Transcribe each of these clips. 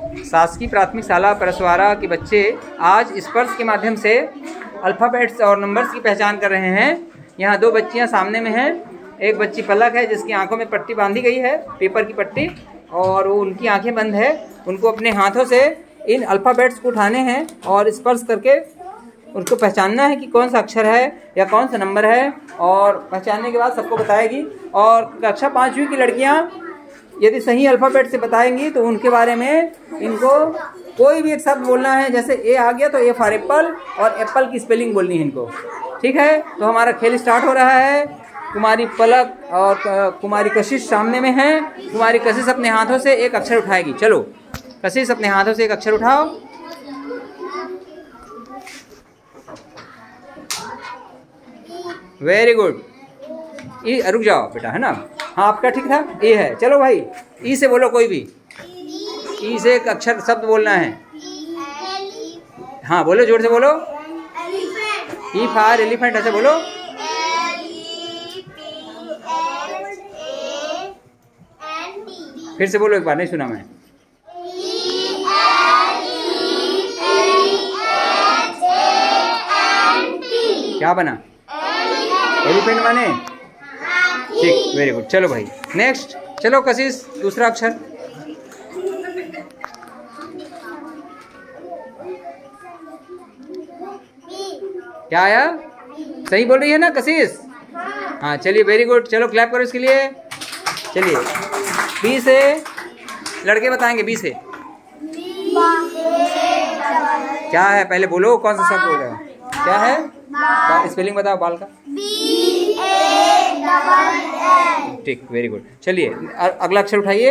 शासकीय प्राथमिक शाला परसवारा के बच्चे आज स्पर्श के माध्यम से अल्फ़ाबेट्स और नंबर्स की पहचान कर रहे हैं। यहाँ दो बच्चियाँ सामने में हैं। एक बच्ची पलक है जिसकी आँखों में पट्टी बांधी गई है, पेपर की पट्टी, और वो उनकी आँखें बंद है। उनको अपने हाथों से इन अल्फ़ाबेट्स को उठाने हैं और स्पर्श करके उनको पहचानना है कि कौन सा अक्षर है या कौन सा नंबर है, और पहचानने के बाद सबको बताएगी। और कक्षा पाँचवीं की लड़कियाँ यदि सही अल्फ़ाबेट से बताएँगी तो उनके बारे में इनको कोई भी एक शब्द बोलना है, जैसे ए आ गया तो ए फॉर एप्पल और एप्पल की स्पेलिंग बोलनी है इनको। ठीक है? तो हमारा खेल स्टार्ट हो रहा है। कुमारी पलक और कुमारी कशिश सामने में है। कुमारी कशिश अपने हाथों से एक अक्षर उठाएगी। चलो, कशिश अपने हाथों से एक अक्षर उठाओ। वेरी गुड ई, रुक जाओ बेटा, है ना? हाँ आपका ठीक था? ए है। चलो भाई, ई से बोलो कोई भी। ई से एक अक्षर शब्द बोलना है। हाँ बोलो, ज़ोर से बोलो। ई फार एलिफेंट ऐसे बोलो। फिर से बोलो एक बार, नहीं सुना मैं। क्या बना? एलिफेंट माने? ठीक वेरी गुड चलो भाई नेक्स्ट चलो कशिश दूसरा अक्षर. क्या आया? सही बोल रही है ना कशिश? हाँ चलिए वेरी गुड चलो क्लैप करो इसके लिए. चलिए बी से लड़के बताएँगे बी से. क्या है? पहले बोलो कौन सा शब्द बोल रहे हो? क्या है? स्पेलिंग बताओ बाल का. ठीक वेरी गुड चलिए अगला अक्षर उठाइए।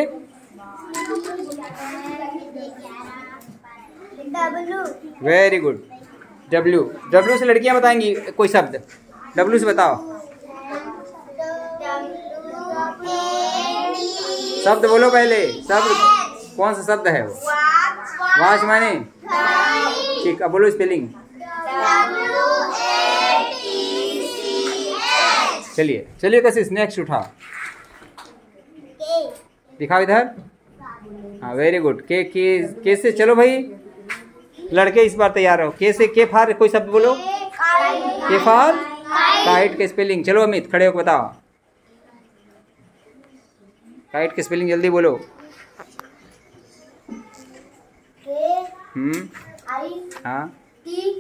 वेरी गुड डब्ल्यू डब्ल्यू से लड़कियाँ बताएँगी कोई शब्द। डब्ल्यू से बताओ। शब्द बोलो पहले। शब्द कौन सा शब्द है वो? वाच माने ठीक अब बोलो स्पेलिंग चलिए चलिए कशिश नेक्स्ट उठा। दिखाओ इधर? हाँ वेरी गुड के के के से चलो भाई। लड़के इस बार तैयार हो कैसे के फार, कोई शब्द बोलो? के फार? काइट के स्पेलिंग चलो अमित, खड़े होकर बताओ। काइट के स्पेलिंग जल्दी बोलो। हम्म। हाँ।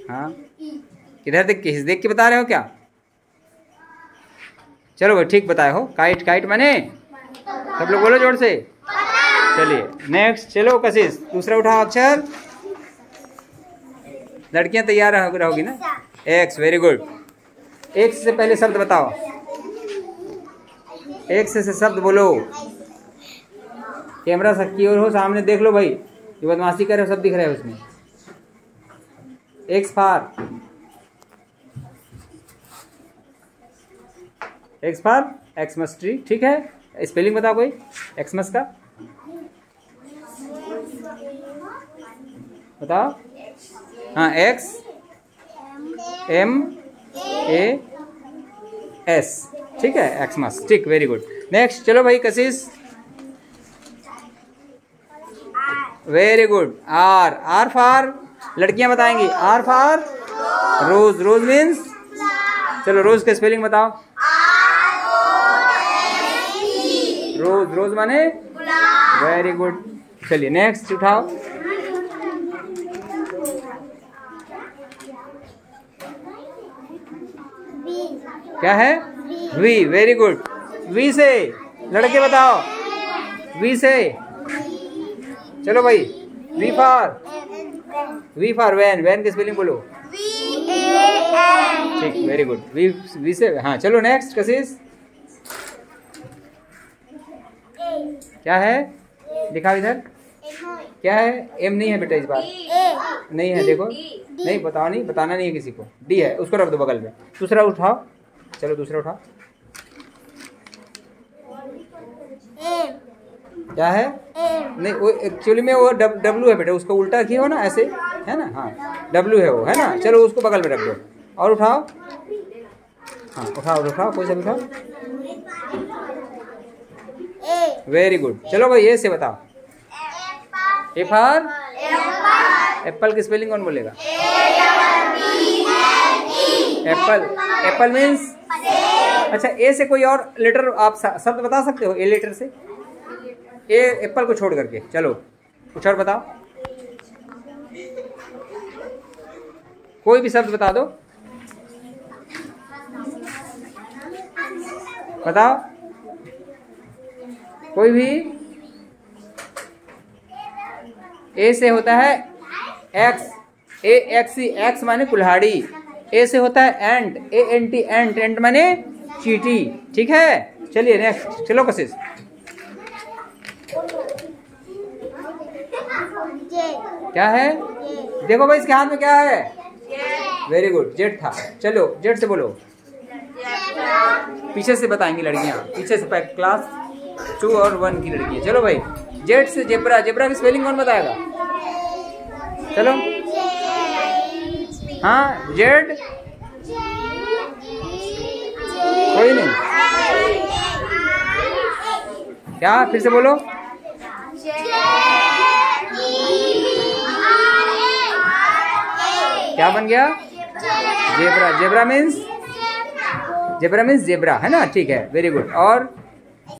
हाँ। किधर देख के देख के बता रहे हो क्या? चलो भाई, ठीक बताए हो। काइट काइट माने? सब लोग बोलो ज़ोर से। चलिए नेक्स्ट चलो कशिश, दूसरा उठाओ अक्षर। लड़कियाँ तैयार रहोगी ना? एक्स वेरी गुड एक्स से पहले शब्द बताओ। एक्स से शब्द बोलो। कैमरा सबकी ओर हो, सामने देख लो भाई। जो बदमाशी कर रहे हो, सब दिख रहे हैं उसमें। X for. X for Xmas tree ठीक है? स्पेलिंग बताओ कोई? एक्समस का? बताओ। हाँ एक्स एम ए एस ठीक है? एक्समस ठीक वेरी गुड नेक्स्ट चलो भाई Kashish very good R R for लड़कियाँ बताएँगी। Are far rose rose means चलो रोज का स्पेलिंग बताओ। रोज रोज माने? वेरी गुड चलिए नेक्स्ट उठाओ। क्या है? वी वेरी गुड वी से लड़के बताओ। वी से। चलो भाई V for V for van van की स्पेलिंग बोलो। ठीक वेरी गुड वी वी से हाँ चलो नेक्स्ट कशिश। क्या है? दिखाओ इधर। क्या है? एम नहीं है बेटा इस बार। नहीं है देखो। नहीं बताओ नहीं बताना नहीं है किसी को। डी है उसको रख दो बगल में। दूसरा उठाओ। चलो दूसरा उठाओ। क्या है? नहीं वो एक्चुअली में वो डब्लू है बेटा उसको उल्टा किया हो ना ऐसे? है ना? हाँ। डब्लू है वो है ना? चलो उसको बगल में रख दो। और उठाओ। हाँ उठाओ उठाओ कोई सा उठाओ। वेरी गुड चलो भाई ये से बताओ। ए फॉर एप्पल की स्पेलिंग कौन बोलेगा? एप्पल एप्पल मीन्स अच्छा ए से कोई और लेटर आप शब्द बता सकते हो ए लेटर से? ए एप्पल को छोड़ करके। चलो, कुछ और बताओ। कोई भी शब्द बता दो। बताओ। कोई भी? ए से होता है एक्स ए एक्स एक्स माने कुल्हाड़ी. ए से होता है ant A N T ant ant माने चीटी. ठीक है? चलिए नेक्स्ट चलो कशिश. क्या है? देखो भाई, इसके हाथ में क्या है? वेरी गुड जेट था. चलो जेट से बोलो. पीछे से बताएँगी लड़कियाँ. पीछे से क्लास टू और वन की लड़की है। चलो भाई। जेट से जेबरा। जेबरा की स्पेलिंग कौन बताएगा? चलो। हाँ जेड? कोई नहीं। क्या? फिर से बोलो। क्या बन गया? Zebra. Zebra means zebra means zebra है ना? ठीक है। वेरी गुड और?